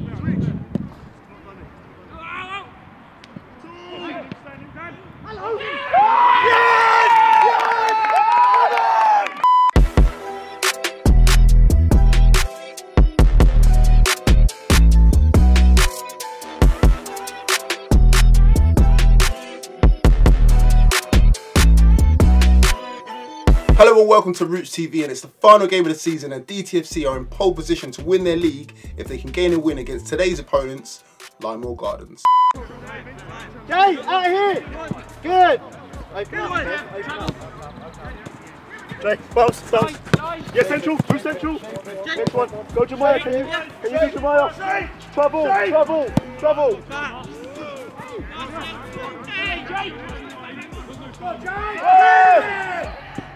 Hello welcome to Rootz TV and it's the final game of the season and DTFC are in pole position to win their league if they can gain a win against today's opponents, Lymore Gardens. Jay, out here! Good! Open up, Kev, open up. Jay, bounce, bounce. Yeah, central, through central. Next one. Go Jemiah, can you, can you do Jemiah? Trouble, trouble, trouble. Hey, Yeah!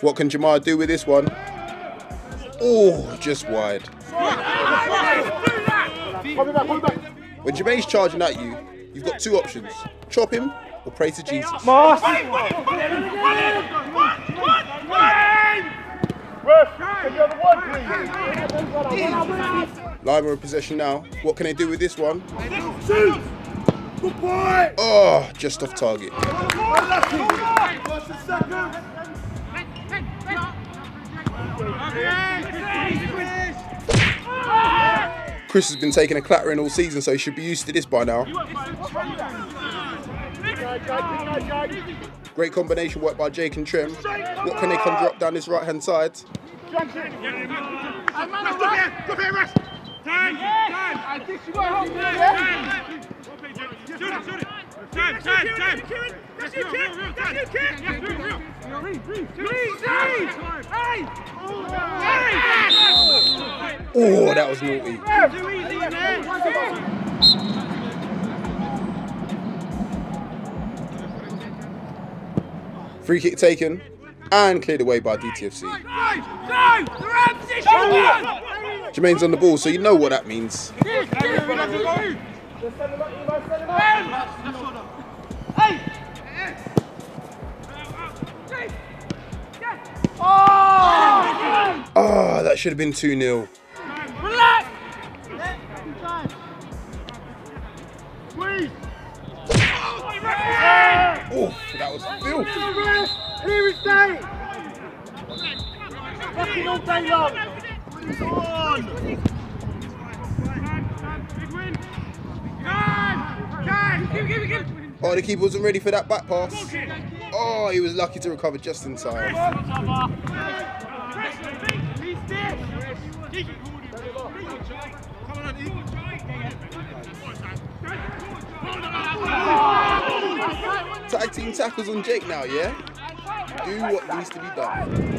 What can Jamar do with this one? Oh, just wide. Pull it back, pull it back. When Jermaine's charging at you, you've got two options. Chop him or pray to Jesus. Ref, can you have a word, please? Lymore in possession now. What can they do with this one? Shoot! Good boy! Oh, just off target. Chris has been taking a clattering all season, so he should be used to this by now. Great combination work by Jake and Trim. What can they conjure up down this right hand side? Oh, that was naughty. Free kick taken and cleared away by DTFC. Jermaine's on the ball, so you know what that means. Ah, that should have been 2 0. Oh, that was filth. Here we stay! Fucking all day long! Oh, the keeper wasn't ready for that back pass. Oh, he was lucky to recover just in time. Tag team tackles on Jake now, yeah? Do what needs to be done.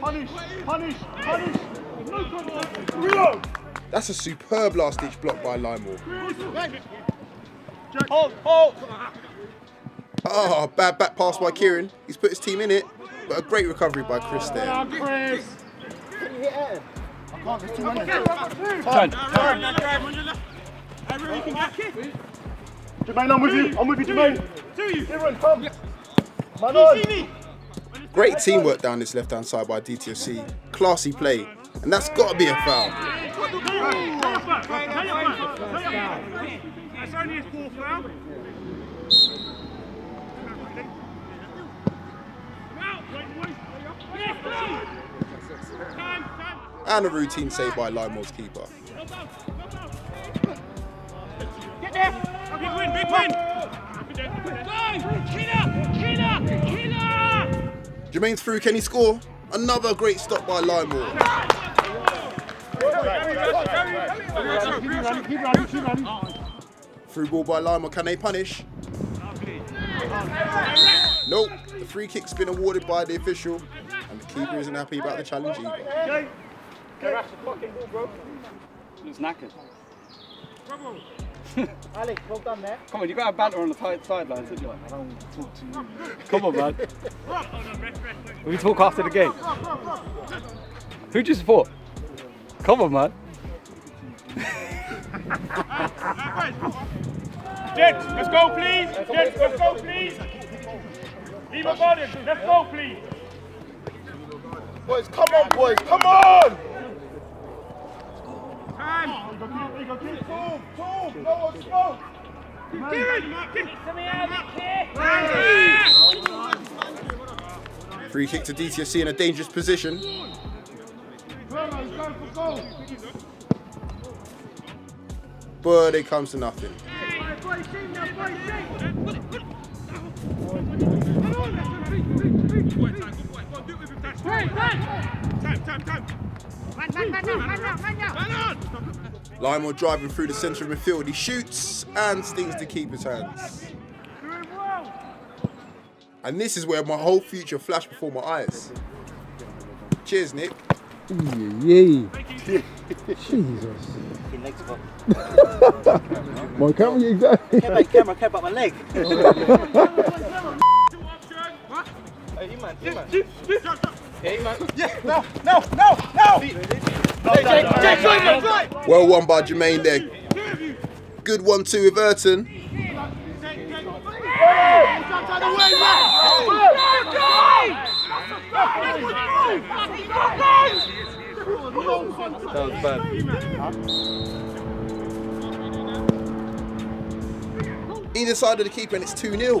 Punish, punish, punish. That's a superb last ditch block by Lymore. Hold, hold. Oh, bad back pass by Kieran. He's put his team in it, but a great recovery by Chris there. Chris. Jermaine, I'm with you. I'm with you, Jermaine. Kieran, come. Man on. Great teamwork down this left hand side by DTFC. Classy play. And that's got to be a foul. That's only his fourth foul. And a routine save by Lymore's keeper. Get there. Big win, big win. Jermaine's through, can he score? Another great stop by running. Through ball by Lymore, can they punish? Nope, the free kick's been awarded by the official, and the keeper isn't happy about the challenge either. Looks knackered. Alex, well done there. Come on, you got a banter on the tight sidelines, didn't you? Like, I don't want to talk to you. Come on, man. We talk after the game. Who do you support? Come on, man. Jets, let's go, please. Jets, let's go, please. Leave a body. Let's go, please. Boys, come on, boys, come on! Time. Go keep, go keep. Boom, boom, no one smoke. Free kick to DTFC in a dangerous position. But it comes to nothing. Lymore driving through the centre of midfield. He shoots and stings the keeper's hands. And this is where my whole future flashed before my eyes. Cheers, Nick. Yay. Jesus. My camera, exactly. Camera, camera, camera, my leg. Well won by Jermaine there. Good one too with Burton. That was bad. Either side of the keeper and it's 2 0.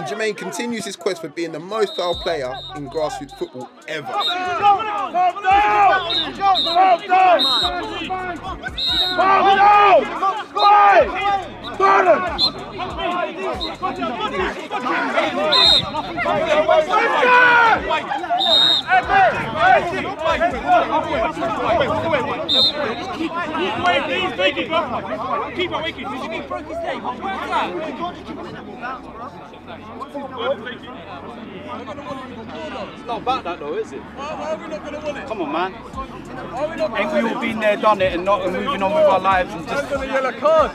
And Jermaine continues his quest for being the most foul player in grassroots football ever. Keep? It's not about that though, is it? Why, are we not going to win it? Come on, man. Ain't we all been there, done it, and not and moving on with our lives and just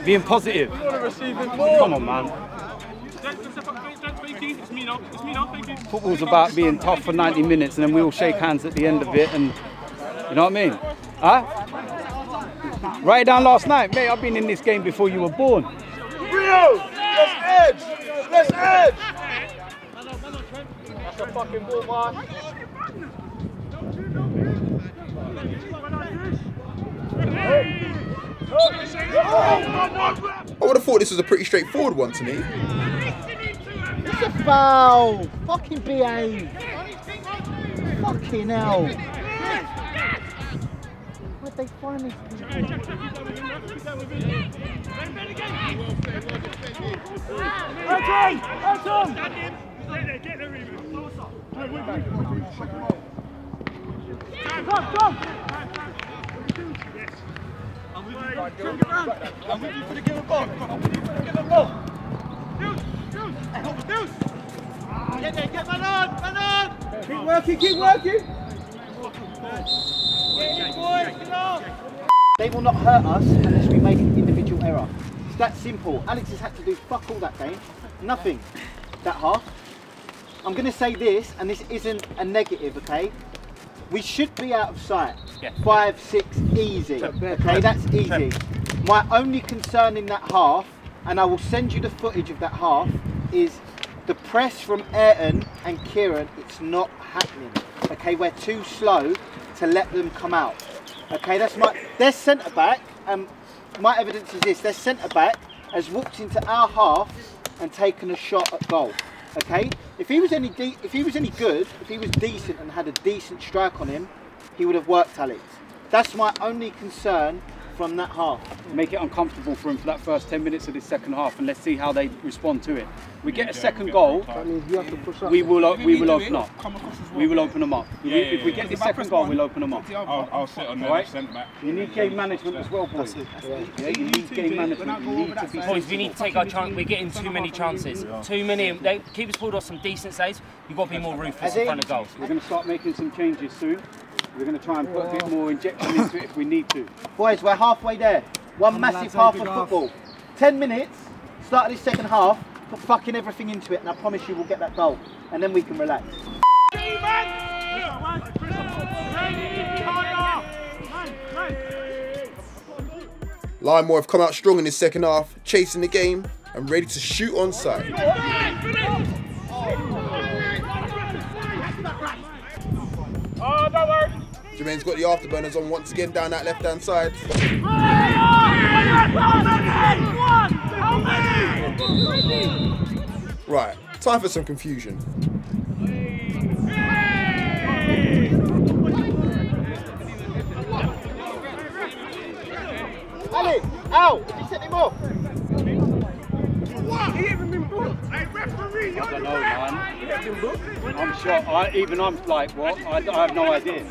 being positive? Come on, man. It's me now. It's me now. Football's about being tough for 90 minutes, and then we all shake hands at the end of it, and you know what I mean? Huh? Write it down last night, mate. I've been in this game before you were born. Rio! Let's edge! Edge! That's a fucking ball, Mark. I would have thought this was a pretty straightforward one to me. It's a foul. Fucking behave. Fucking hell. Where'd they find this? Anton! Anton! Get the rebound. Come, come! I'm with you for the give a ball. I'm with you for the give a ball. Deuce, Deuce, Deuce. Get there, get man on, man on. Keep working, keep working! Get in, boys, get on. They will not hurt us unless we make an individual error. It's that simple. Alex has had to do fuck all that game. Nothing. That half. I'm going to say this, and this isn't a negative, okay? We should be out of sight. Five, six, easy. Okay, that's easy. My only concern in that half and I will send you the footage of that half, is the press from Ayrton and Kieran, it's not happening. Okay, we're too slow to let them come out. Okay, that's my, their centre back, and my evidence is this, their centre back has walked into our half and taken a shot at goal. Okay, if he was any if he was any good, if he was decent and had a decent strike on him, he would have worked Alex. That's my only concern from that half. Make it uncomfortable for him for that first 10 minutes of this second half and let's see how they respond to it. We get a second goal, That means you have to push up. we will we will open up. We will open them up. If we get the second goal, we'll open them up. I'll, I'll sit on the Right. centre back. You need game management as well, boys. Yeah, you need game management. You need to be Boys, we need to take our chance. We're getting too many chances. Too many. They keepers pulled off some decent saves. You've got to be more ruthless in front of goals. We're going to start making some changes soon. We're going to try and put a bit oh. more injection into it if we need to. Boys, we're halfway there. One massive half of football. Ten minutes, start of this second half, put fucking everything into it, and I promise you we'll get that goal. And then we can relax. Lymore have come out strong in this second half, chasing the game and ready to shoot on sight. Oh, don't worry. Jermaine's got the afterburners on once again down that left hand side. Right, time for some confusion. Ali, out! Have you sent him off? I don't know, man. I'm shocked. I, even I'm like, what? I, I have no idea.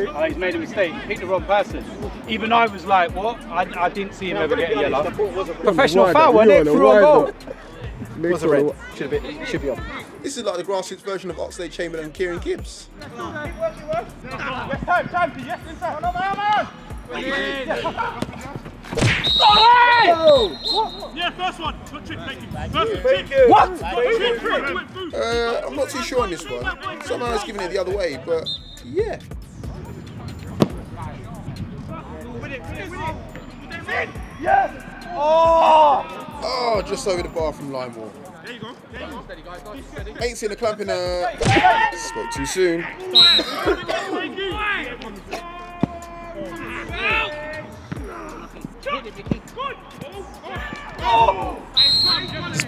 Oh, he's made a mistake. He picked the wrong person. Even I was like, what? I, I didn't see him ever get a yellow. Professional Wide, foul, you wasn't on it? the Through a wide, goal. look. Was a red. Should have been, should be on. This is like the grassroots version of Oxlade Chamberlain and Kieran Gibbs. Yes, time, time for yes, inside. No, man, Yeah, first one. Trick, thank you. First. What? Uh, I'm not too sure on this one. Somehow it's giving it the other way, but yeah. Oh, Oh, just over the bar from Lymore. There you go. There you go. Ain't seen a clamp in a. Spoke too soon.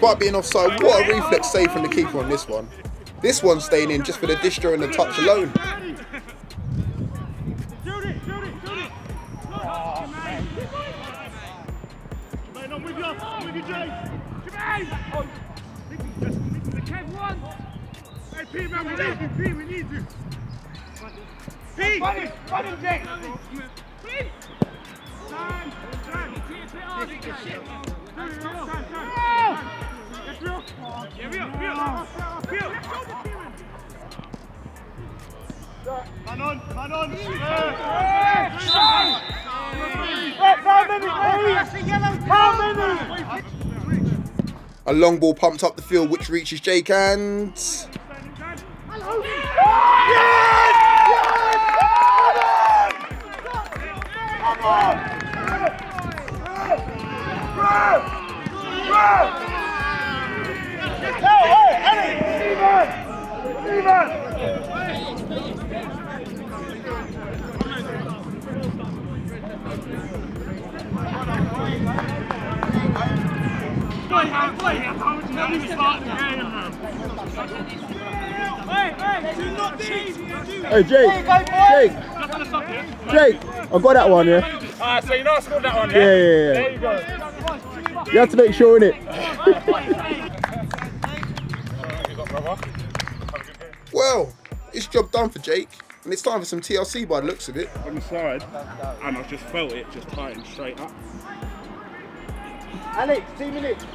Despite being offside, what a reflex save from the keeper on this one. This one's staying in just for the distro and the touch alone. Man on, man on. A long ball pumped up the field, which reaches Jake and. Hey, Jake. Jake. Jake. I got that one, yeah? Ah, so you know I scored that one, Yeah, yeah, yeah. There you go. You have to make sure, innit? You got brother. Well, it's job done for Jake, and it's time for some TLC by the looks of it. On the side, and I just felt it just tighten straight up. Alex, two minutes.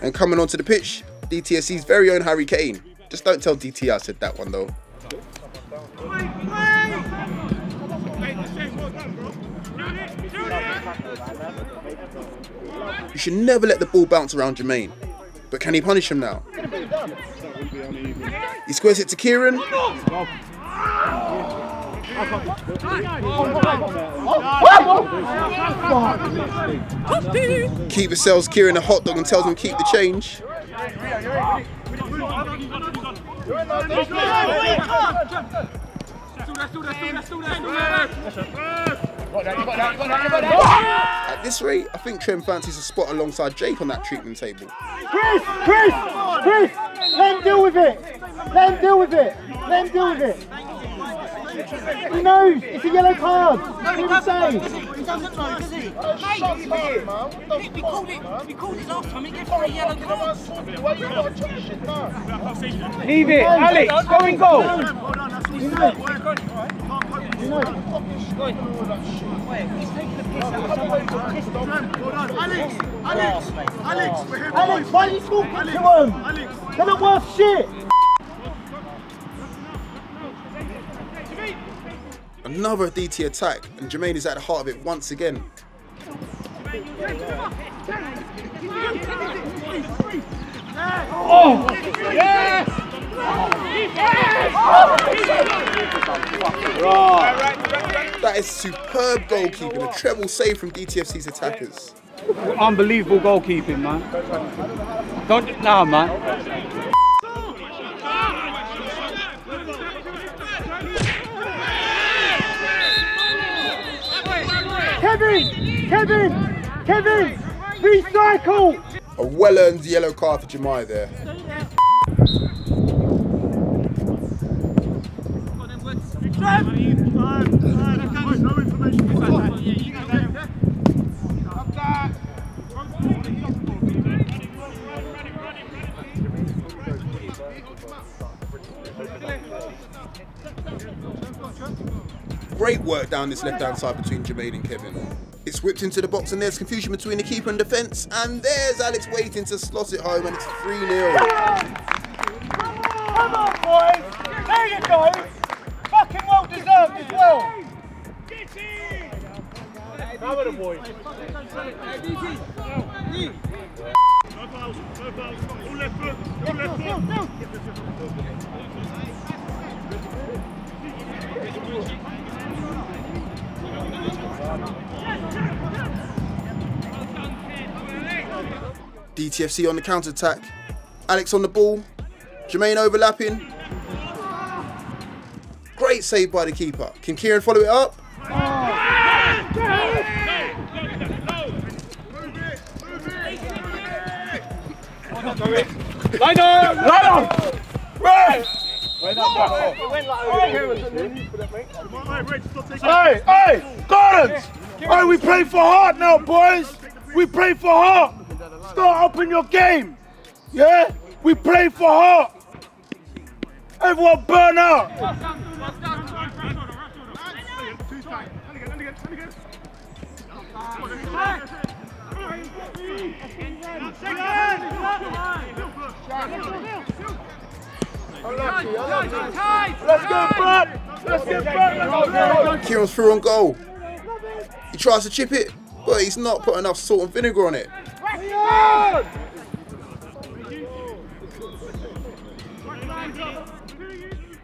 And coming onto the pitch, DTFC's very own Harry Kane. Just don't tell DT I said that one though. You should never let the ball bounce around Jermaine. But can he punish him now? He squares it to Kieran. Keeper sells Kieran a hot dog and tells him keep the change. At this rate, I think Trem fancies a spot alongside Jake on that treatment table. Chris! Chris! Chris! Let him deal with it! Let him deal with it! Let him deal with it! He knows! It's a yellow card! What did he say? He doesn't know, does he? Mate, we called it, we called it last time, he gets three yellow cards. Leave it, Alex, go and go. He knows! He knows! He's taking the piss out of someone who's pissed on Alex! Alex! Alex! We're here, Alex, boys. why are you talking to him? Alex! They're not worth shit! Another DT attack, and Jermaine is at the heart of it once again. Oh, yes! That is superb goalkeeping, a treble save from DTFC's attackers. Unbelievable goalkeeping, man. Don't, nah, man. Kevin! Kevin! Kevin! Recycle! A well-earned yellow card for Jemai there. No information. Great work down this left-hand side between Jermaine and Kevin. It's whipped into the box and there's confusion between the keeper and defence. And there's Alex waiting to slot it home and it's 3-0. Come on, boys! There you go! Fucking well deserved as well! How are the boys? No fouls, no fouls. All left foot, all left foot. DTFC on the counter-attack. Alex on the ball. Jermaine overlapping. Great save by the keeper. Can Kieran follow it up? Line up! Line up! On, stop taking Hey, hey, Gordons! Hey, we play for heart now, boys. We play for heart. Start upping your game. Yeah? We play for heart. Everyone burn out. Let's get back. Let's get go. Kieran's through on goal. He tries to chip it, but he's not put enough salt and vinegar on it.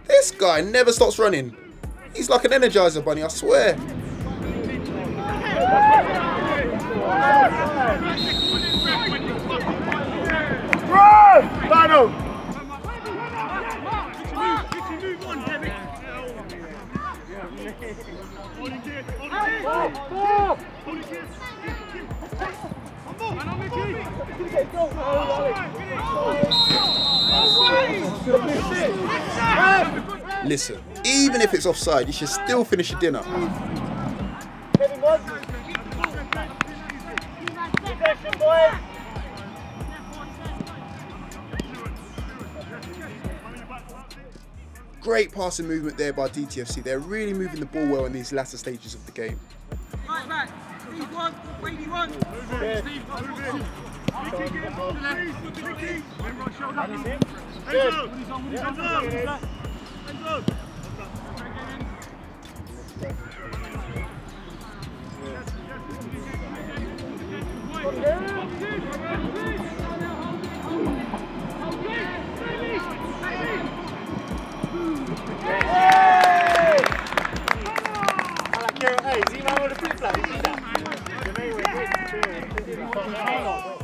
This guy never stops running. He's like an energizer bunny, I swear. Run! Lino. Listen, even if it's offside, you should still finish your dinner. Great passing movement there by DTFC. They're really moving the ball well in these latter stages of the game. Steve one, Wavy one. With the flip flop. You see that?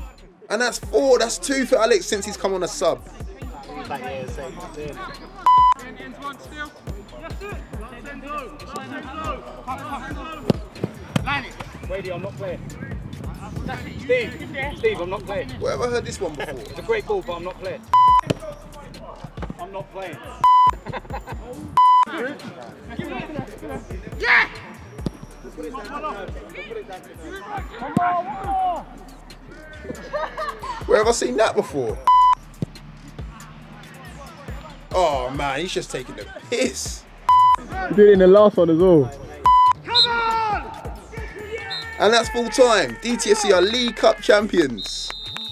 And that's four. That's two for Alex since he's come on a sub. Brady, I'm not playing. Steve, Steve, I'm not playing. Where have I heard this one before? It's a great ball, but I'm not playing. I'm not playing. Where have I seen that before? Oh man, he's just taking the piss. You did it in the last one as well. Come on! And that's full time. DTFC are League Cup champions.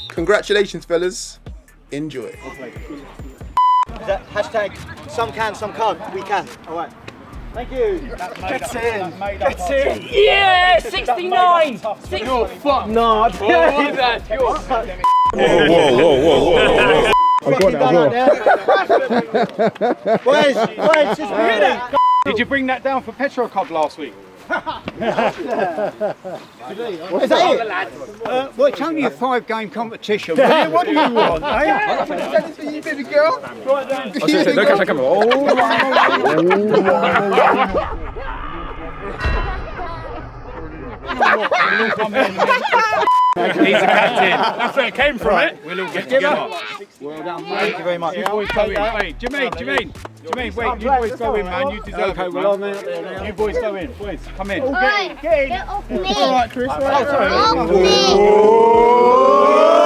Congratulations, fellas. Enjoy. Is that hashtag some can, some can't? We can. All right. Thank you. Get in. Get in. Yeah, 69! Six- You're fucked. No, I Oh, that. You're Whoa, whoa, whoa, whoa, whoa, whoa. I got that as well. Boys, boys, just really. Did you bring that down for Petrocog last week? That? Uh, well, it's only a five-game competition. really. What do you want, eh? He's a captain. That's where it came from, it. We'll all get together. Well done. Thank you very much. You go in. Wait, Jermaine, Jermaine, Jermaine, wait, you boys go in, man. You deserve Okay, it, well, I'm man. out. You boys go in. Boys, come in. Oi, get off me. All right, Chris. All right. Off me.